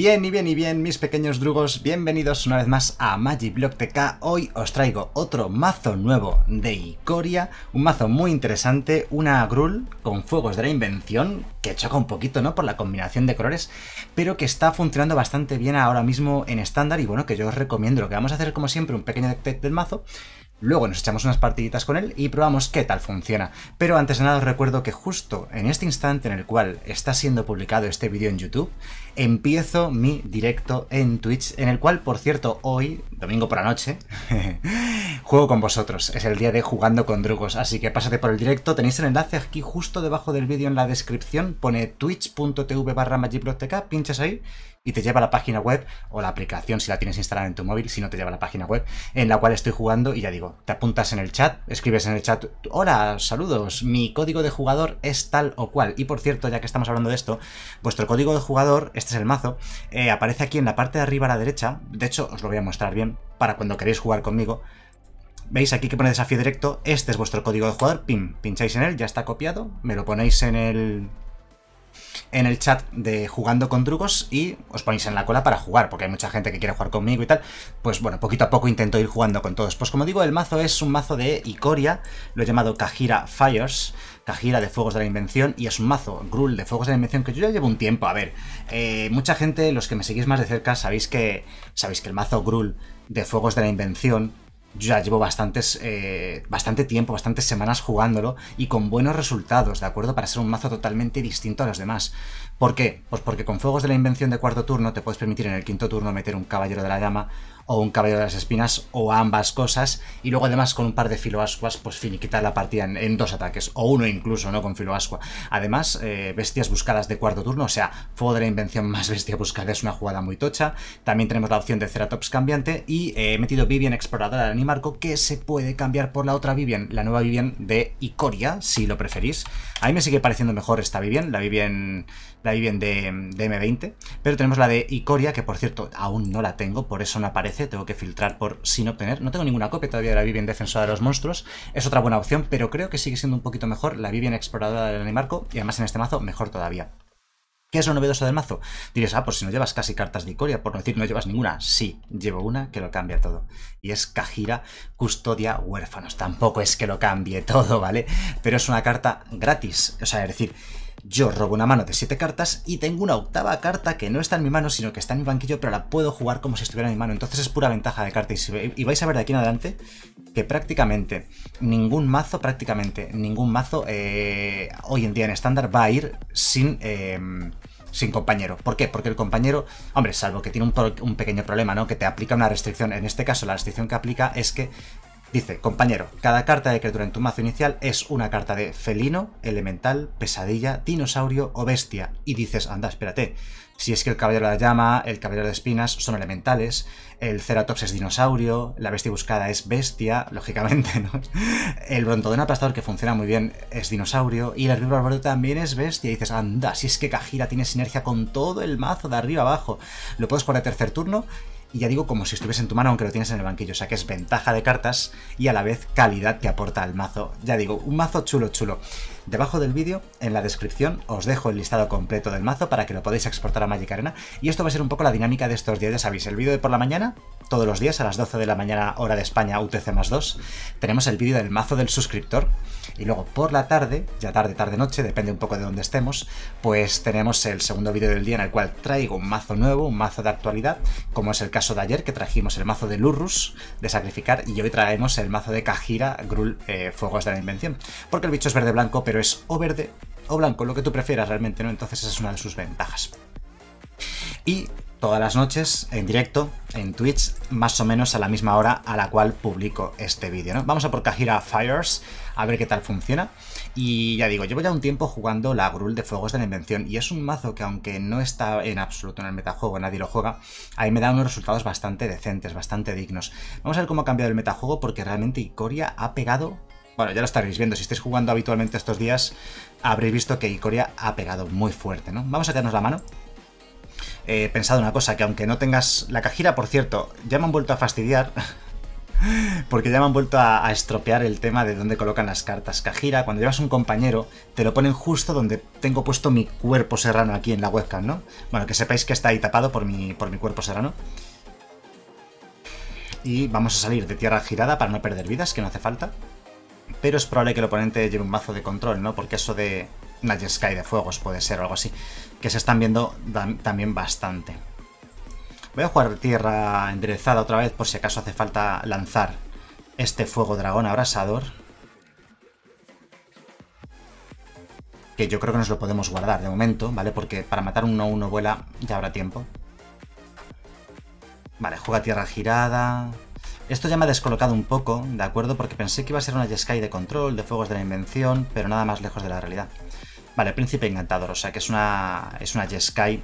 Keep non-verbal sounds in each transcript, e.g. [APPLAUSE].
Bien y bien y bien, mis pequeños drugos, bienvenidos una vez más a Magiblock TK. Hoy os traigo otro mazo nuevo de Icoria, un mazo muy interesante, una Grul con fuegos de la invención, que choca un poquito, ¿no? Por la combinación de colores, pero que está funcionando bastante bien ahora mismo en estándar y bueno, que yo os recomiendo. Lo que vamos a hacer como siempre, un pequeño deck del mazo, Luego nos echamos unas partiditas con él y probamos qué tal funciona. Pero antes de nada os recuerdo que justo en este instante en el cual está siendo publicado este vídeo en YouTube, empiezo mi directo en Twitch, en el cual, por cierto, hoy, domingo por la noche, [LAUGHS] juego con vosotros. Es el día de jugando con drugos, así que pásate por el directo. Tenéis el enlace aquí justo debajo del vídeo en la descripción. Pone twitch.tv barra pinchas ahí y te lleva a la página web o la aplicación si la tienes instalada en tu móvil, si no te lleva a la página web en la cual estoy jugando y ya digo, te apuntas en el chat, escribes en el chat, hola, saludos, mi código de jugador es tal o cual. Y por cierto, ya que estamos hablando de esto, vuestro código de jugador, este es el mazo, eh, aparece aquí en la parte de arriba a la derecha, de hecho os lo voy a mostrar bien para cuando queréis jugar conmigo. ¿Veis aquí que pone desafío directo? Este es vuestro código de jugador, pim, pincháis en él, ya está copiado, me lo ponéis en el, en el chat de jugando con drugos y os ponéis en la cola para jugar, porque hay mucha gente que quiere jugar conmigo y tal. Pues bueno, poquito a poco intento ir jugando con todos. Pues como digo, el mazo es un mazo de Icoria, lo he llamado Kajira Fires, Kajira de Fuegos de la Invención, y es un mazo Grul de Fuegos de la Invención que yo ya llevo un tiempo. A ver, eh, mucha gente, los que me seguís más de cerca, sabéis que, sabéis que el mazo Grul de Fuegos de la Invención yo ya llevo bastantes, eh, bastante tiempo, bastantes semanas jugándolo y con buenos resultados, ¿de acuerdo? Para ser un mazo totalmente distinto a los demás. ¿Por qué? Pues porque con Fuegos de la Invención de cuarto turno te puedes permitir en el quinto turno meter un Caballero de la Llama o un cabello de las espinas o ambas cosas y luego además con un par de filoascuas pues finiquitar la partida en, dos ataques o uno incluso no con filoascua. Además eh, bestias buscadas de cuarto turno o sea fuego de la invención más [LAUGHS] bestia buscada es una jugada muy tocha. También tenemos la opción de Ceratops cambiante y he metido Vivian exploradora de Animarco que se puede cambiar por la otra Vivian la nueva Vivian de Icoria si lo preferís. A mí me sigue pareciendo mejor esta Vivian la Vivian la Vivian de, de M20 pero tenemos la de Icoria que por cierto aún no la tengo por eso no aparece tengo que filtrar por sin obtener. No tengo ninguna copia todavía de la Vivian Defensora de los Monstruos, es otra buena opción, pero creo que sigue siendo un poquito mejor la Vivian Exploradora del Animarco y además en este mazo mejor todavía. ¿Qué es lo novedoso del mazo? Diréis, ah, pues si no llevas casi cartas de Icoria, por no decir no llevas ninguna. Sí, llevo una que lo cambia todo. Y es Kajira Custodia Huérfanos. Tampoco es que lo cambie todo, ¿vale? Pero es una carta gratis. O sea, es decir, yo robo una mano de 7 cartas y tengo una octava carta que no está en mi mano, sino que está en mi banquillo, pero la puedo jugar como si estuviera en mi mano. Entonces es pura ventaja de carta. Y vais a ver de aquí en adelante que prácticamente ningún mazo, prácticamente ningún mazo eh, hoy en día en estándar va a ir sin... Em, sin compañero. ¿Por qué? Porque el compañero, hombre, salvo que tiene un, un, pequeño problema, ¿no? Que te aplica una restricción. En este caso, la restricción que aplica es que Dice, compañero, cada carta de criatura en tu mazo inicial es una carta de felino, elemental, pesadilla, dinosaurio o bestia. Y dices, anda, espérate, si es que el caballero de la llama, el caballero de espinas son elementales, el ceratops es dinosaurio, la bestia buscada es bestia, [LAUGHS] lógicamente, ¿no? El brontodon aplastador que funciona muy bien es dinosaurio, y el herbívoro también es bestia. Y dices, anda, si es que Kajira tiene sinergia con todo el mazo de arriba abajo. Lo puedes jugar de tercer turno y ya digo como si estuviese en tu mano aunque lo tienes en el banquillo, o sea que es ventaja de cartas y a la vez calidad que aporta el mazo. Ya digo, un mazo chulo chulo. Debajo del vídeo, en la descripción, os dejo el listado completo del mazo para que lo podáis exportar a Magic Arena y esto va a ser un poco la dinámica de estos días, ya sabéis, el vídeo de por la mañana, todos los días a las 12 de la mañana hora de España UTC más 2, tenemos el vídeo del mazo del suscriptor y luego por la tarde, ya tarde, tarde, noche, depende un poco de dónde estemos, pues tenemos el segundo vídeo del día en el cual traigo un mazo nuevo, un mazo de actualidad, como es el caso de ayer que trajimos el mazo de Lurrus de sacrificar y hoy traemos el mazo de Kajira Grul eh, Fuegos de la Invención. Porque el bicho es verde-blanco, pero es o verde o blanco, lo que tú prefieras realmente, ¿no? Entonces esa es una de sus ventajas. Y todas las noches en directo en Twitch, más o menos a la misma hora a la cual publico este vídeo. ¿no? Vamos a por Kajira Fires, a ver qué tal funciona. Y ya digo, llevo ya un tiempo jugando la Grul de Fuegos de la Invención y es un mazo que aunque no está en absoluto en el metajuego, nadie lo juega, ahí me da unos resultados bastante decentes, bastante dignos. Vamos a ver cómo ha cambiado el metajuego porque realmente Icoria ha pegado bueno, ya lo estaréis viendo, si estáis jugando habitualmente estos días, habréis visto que Icoria ha pegado muy fuerte, ¿no? Vamos a quedarnos la mano he pensado una cosa, que aunque no tengas la cajira, por cierto, ya me han vuelto a fastidiar. [LAUGHS] Porque ya me han vuelto a, estropear el tema de dónde colocan las cartas. Kajira, cuando llevas un compañero, te lo ponen justo donde tengo puesto mi cuerpo serrano aquí en la webcam, ¿no? Bueno, que sepáis que está ahí tapado por mi, por mi cuerpo serrano. Y vamos a salir de tierra girada para no perder vidas, que no hace falta. Pero es probable que el oponente lleve un mazo de control, ¿no? Porque eso de una Sky de fuegos puede ser o algo así. Que se están viendo también bastante. Voy a jugar tierra enderezada otra vez por si acaso hace falta lanzar este fuego dragón abrasador. Que yo creo que nos lo podemos guardar de momento, ¿vale? Porque para matar un 1-1 vuela ya habrá tiempo. Vale, juega tierra girada. Esto ya me ha descolocado un poco, ¿de acuerdo? Porque pensé que iba a ser una Jeskai de control, de fuegos de la invención, pero nada más lejos de la realidad. Vale, Príncipe Encantador, o sea que es una, es una Jeskai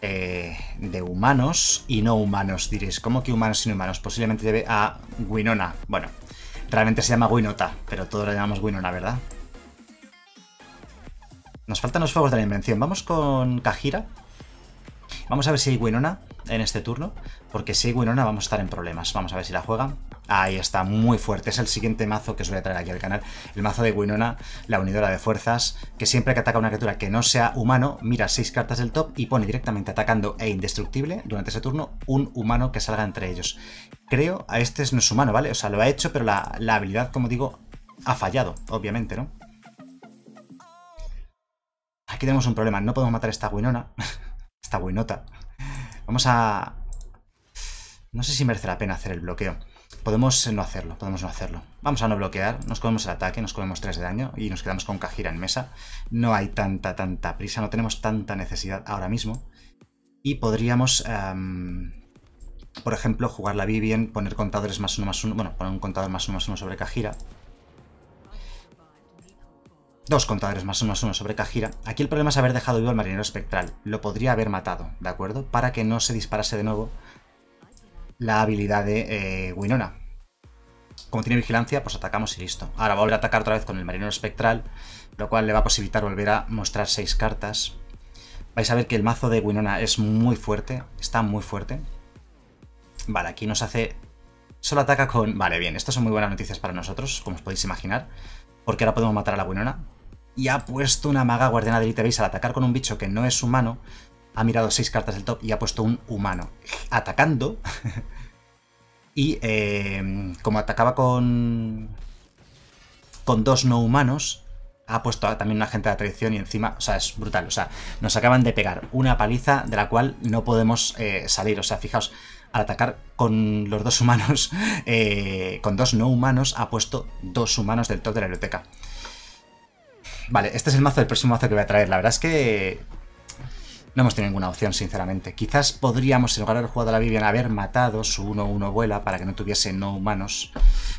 eh, de humanos y no humanos, diréis. ¿Cómo que humanos y no humanos? Posiblemente debe a Winona. Bueno, realmente se llama Winota, pero todos la llamamos Winona, ¿verdad? Nos faltan los fuegos de la invención. Vamos con Kajira. Vamos a ver si hay Winona en este turno, porque si Winona vamos a estar en problemas. Vamos a ver si la juega. Ahí está, muy fuerte. Es el siguiente mazo que os voy a traer aquí al canal. El mazo de Winona, la unidora de fuerzas, que siempre que ataca una criatura que no sea humano, mira seis cartas del top y pone directamente atacando e indestructible durante ese turno un humano que salga entre ellos. Creo, a este no es humano, ¿vale? O sea, lo ha hecho, pero la, la habilidad, como digo, ha fallado, obviamente, ¿no? Aquí tenemos un problema, no podemos matar a esta Winona, [LAUGHS] esta Winota. Vamos a... No sé si merece la pena hacer el bloqueo. Podemos no hacerlo, podemos no hacerlo. Vamos a no bloquear, nos comemos el ataque, nos comemos 3 de daño y nos quedamos con Kajira en mesa. No hay tanta, tanta prisa, no tenemos tanta necesidad ahora mismo. Y podríamos, um, por ejemplo, jugar la Vivien, poner contadores más uno más uno, bueno, poner un contador más uno más uno sobre Kajira. Dos contadores más uno más uno sobre Kajira. Aquí el problema es haber dejado vivo al marinero espectral. Lo podría haber matado, ¿de acuerdo? Para que no se disparase de nuevo la habilidad de eh, Winona. Como tiene vigilancia, pues atacamos y listo. Ahora va a volver a atacar otra vez con el marinero espectral, lo cual le va a posibilitar volver a mostrar seis cartas. Vais a ver que el mazo de Winona es muy fuerte, está muy fuerte. Vale, aquí nos hace... Solo ataca con... Vale, bien, estas son muy buenas noticias para nosotros, como os podéis imaginar, porque ahora podemos matar a la Winona. Y ha puesto una maga guardiana de élite, veis, al atacar con un bicho que no es humano, ha mirado seis cartas del top y ha puesto un humano atacando. [LAUGHS] y eh, como atacaba con, con dos no humanos, ha puesto también un agente de la tradición y encima, o sea, es brutal. O sea, nos acaban de pegar una paliza de la cual no podemos eh, salir. O sea, fijaos, al atacar con los dos humanos, [LAUGHS] eh, con dos no humanos, ha puesto dos humanos del top de la biblioteca. Vale, este es el mazo del próximo mazo que voy a traer. La verdad es que no hemos tenido ninguna opción, sinceramente. Quizás podríamos, en lugar de haber jugado a la Vivian, haber matado su 1-1 vuela para que no tuviese no humanos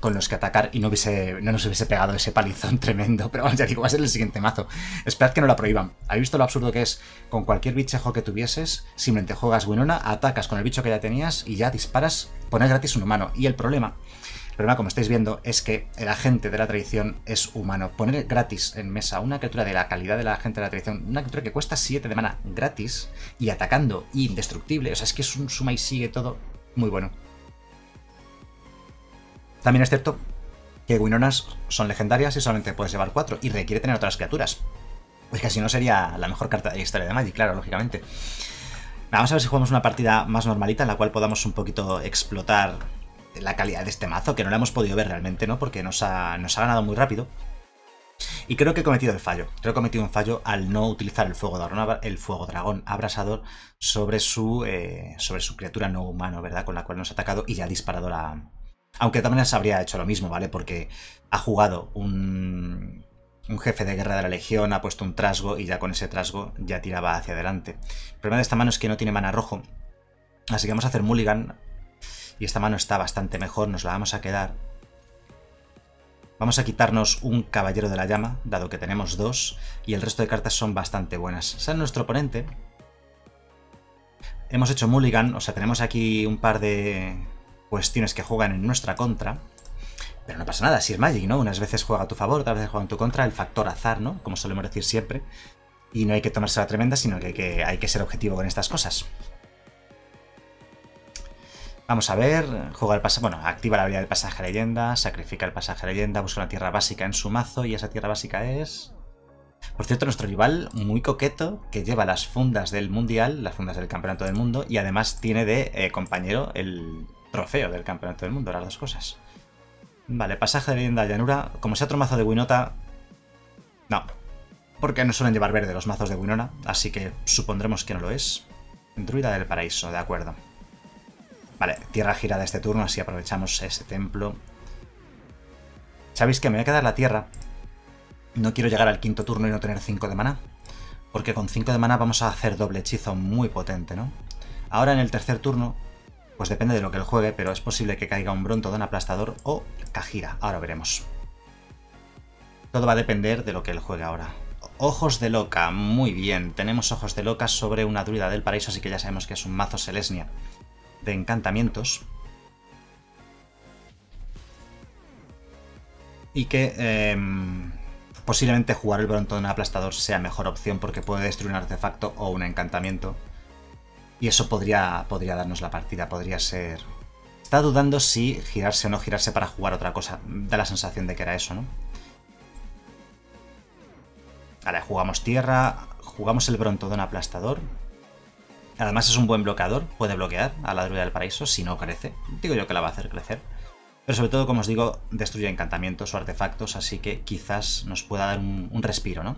con los que atacar y no, hubiese, no nos hubiese pegado ese palizón [LAUGHS] tremendo. Pero bueno, ya digo, va a ser el siguiente mazo. Esperad que no la prohíban. ¿Habéis visto lo absurdo que es? Con cualquier bichejo que tuvieses, simplemente juegas Winona, atacas con el bicho que ya tenías y ya disparas, pones gratis un humano. Y el problema problema, como estáis viendo, es que el agente de la tradición es humano. Poner gratis en mesa una criatura de la calidad de la agente de la tradición, una criatura que cuesta 7 de mana gratis y atacando indestructible, o sea, es que es un suma y sigue todo muy bueno. También es cierto que Winonas son legendarias y solamente puedes llevar 4 y requiere tener otras criaturas. Pues que si no sería la mejor carta de la historia de Magic, claro, lógicamente. Vamos a ver si jugamos una partida más normalita en la cual podamos un poquito explotar la calidad de este mazo, que no la hemos podido ver realmente, ¿no? Porque nos ha, nos ha ganado muy rápido. Y creo que he cometido el fallo. Creo que he cometido un fallo al no utilizar el fuego dragón, el fuego dragón abrasador sobre su, eh, sobre su criatura no humano, ¿verdad? Con la cual nos ha atacado y ya ha disparado la... Aunque también se habría hecho lo mismo, ¿vale? Porque ha jugado un, un jefe de guerra de la legión, ha puesto un trasgo y ya con ese trasgo ya tiraba hacia adelante. El problema de esta mano es que no tiene mana rojo. Así que vamos a hacer mulligan y esta mano está bastante mejor, nos la vamos a quedar. Vamos a quitarnos un Caballero de la Llama, dado que tenemos dos, y el resto de cartas son bastante buenas. Sale nuestro oponente. Hemos hecho mulligan, o sea, tenemos aquí un par de cuestiones que juegan en nuestra contra. Pero no pasa nada, si es Magic, ¿no? Unas veces juega a tu favor, otras veces juega en tu contra, el factor azar, ¿no? Como solemos decir siempre. Y no hay que tomarse la tremenda, sino que hay que, hay que ser objetivo con estas cosas. Vamos a ver, juega el pasaje, bueno, activa la habilidad del pasaje leyenda, sacrifica el pasaje leyenda, busca una tierra básica en su mazo y esa tierra básica es... Por cierto, nuestro rival muy coqueto, que lleva las fundas del Mundial, las fundas del Campeonato del Mundo, y además tiene de eh, compañero el trofeo del Campeonato del Mundo, las dos cosas. Vale, pasaje de leyenda llanura. Como sea otro mazo de Winota... No, porque no suelen llevar verde los mazos de Winona, así que supondremos que no lo es. Druida del Paraíso, de acuerdo. Vale, tierra girada este turno, así aprovechamos ese templo. ¿Sabéis que me voy a quedar la tierra? No quiero llegar al quinto turno y no tener 5 de maná. Porque con 5 de maná vamos a hacer doble hechizo muy potente, ¿no? Ahora en el tercer turno, pues depende de lo que él juegue, pero es posible que caiga un Brontodon aplastador o Kajira. Ahora veremos. Todo va a depender de lo que él juegue ahora. Ojos de Loca, muy bien. Tenemos Ojos de Loca sobre una druida del paraíso, así que ya sabemos que es un mazo Selesnia de encantamientos. Y que em, posiblemente jugar el Brontón aplastador sea mejor opción porque puede destruir un artefacto o un encantamiento. Y eso podría, podría darnos la partida, podría ser... Está dudando si girarse o no girarse para jugar otra cosa. Da la sensación de que era eso, ¿no? Vale, jugamos tierra, jugamos el Brontodon aplastador. Además es un buen bloqueador, puede bloquear a la druida del paraíso si no crece. Digo yo que la va a hacer crecer. Pero sobre todo, como os digo, destruye encantamientos o artefactos, así que quizás nos pueda dar un, respiro, ¿no?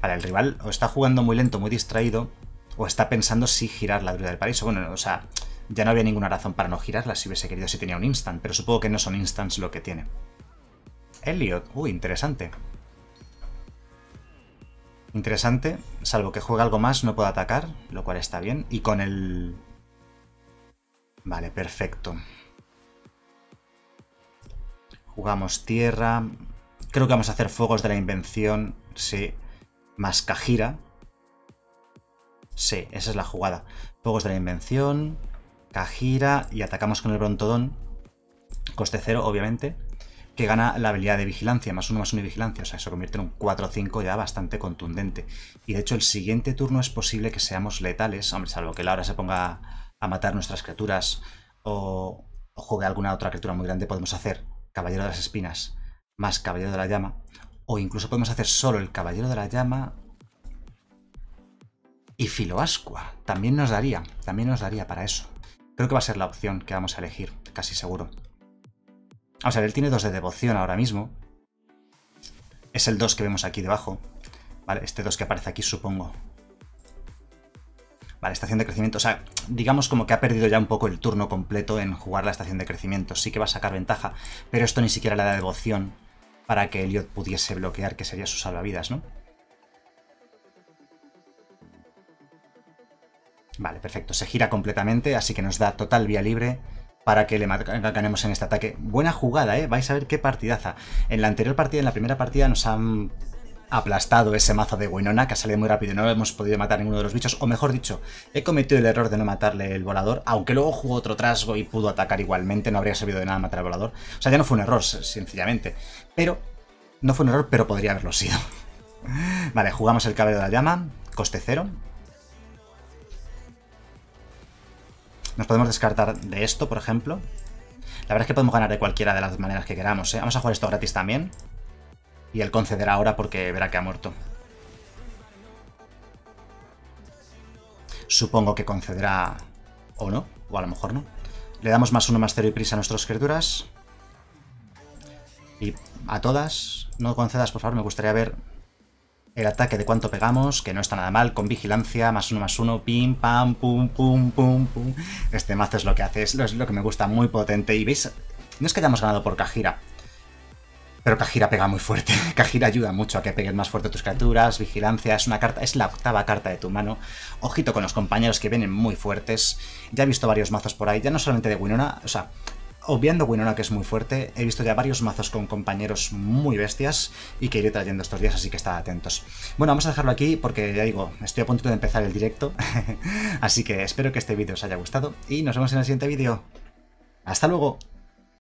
Vale, el rival o está jugando muy lento, muy distraído, o está pensando si girar la druida del paraíso. Bueno, o sea, ya no había ninguna razón para no girarla si hubiese querido si tenía un instant, pero supongo que no son instants lo que tiene. Elliot, uy, interesante. Interesante, salvo que juegue algo más, no puedo atacar, lo cual está bien. Y con el... Vale, perfecto. Jugamos tierra. Creo que vamos a hacer fuegos de la invención. Sí. Más Kajira. Sí, esa es la jugada. Fuegos de la invención. Kajira. Y atacamos con el Brontodón. Coste cero, obviamente que gana la habilidad de vigilancia, más uno más uno de vigilancia, o sea, se convierte en un 4-5 ya bastante contundente. Y de hecho el siguiente turno es posible que seamos letales, hombre, salvo que Laura se ponga a matar nuestras criaturas o, o juegue alguna otra criatura muy grande, podemos hacer Caballero de las Espinas más Caballero de la Llama, o incluso podemos hacer solo el Caballero de la Llama y Filoascua. También nos daría, también nos daría para eso. Creo que va a ser la opción que vamos a elegir, casi seguro. O sea, él tiene dos de devoción ahora mismo. Es el 2 que vemos aquí debajo. Vale, este 2 que aparece aquí, supongo. Vale, estación de crecimiento. O sea, digamos como que ha perdido ya un poco el turno completo en jugar la estación de crecimiento. Sí que va a sacar ventaja, pero esto ni siquiera le da devoción para que Elliot pudiese bloquear, que sería su salvavidas, ¿no? Vale, perfecto. Se gira completamente, así que nos da total vía libre para que le ganemos en este ataque. Buena jugada, ¿eh? Vais a ver qué partidaza. En la anterior partida, en la primera partida, nos han aplastado ese mazo de Winona, que ha salido muy rápido y no hemos podido matar ninguno de los bichos. O mejor dicho, he cometido el error de no matarle el volador, aunque luego jugó otro trasgo y pudo atacar igualmente, no habría servido de nada matar al volador. O sea, ya no fue un error, sencillamente. Pero, no fue un error, pero podría haberlo sido. [LAUGHS] vale, jugamos el cabello de la llama, coste cero. Nos podemos descartar de esto, por ejemplo. La verdad es que podemos ganar de cualquiera de las maneras que queramos. ¿eh? Vamos a jugar esto gratis también. Y él concederá ahora porque verá que ha muerto. Supongo que concederá... O no, o a lo mejor no. Le damos más uno, más cero y prisa a nuestras criaturas. Y a todas. No concedas, por favor, me gustaría ver el ataque de cuánto pegamos, que no está nada mal, con vigilancia, más uno, más uno, pim, pam, pum, pum, pum, pum. Este mazo es lo que hace, es lo, que me gusta, muy potente. Y veis, no es que hayamos ganado por Kajira, pero Kajira pega muy fuerte. [LAUGHS] Kajira ayuda mucho a que peguen más fuerte tus criaturas, vigilancia, es una carta, es la octava carta de tu mano. Ojito con los compañeros que vienen muy fuertes. Ya he visto varios mazos por ahí, ya no solamente de Winona, o sea, Obviando Winona, que es muy fuerte, he visto ya varios mazos con compañeros muy bestias y que iré trayendo estos días, así que estad atentos. Bueno, vamos a dejarlo aquí porque ya digo, estoy a punto de empezar el directo, [LAUGHS] así que espero que este vídeo os haya gustado y nos vemos en el siguiente vídeo. ¡Hasta luego!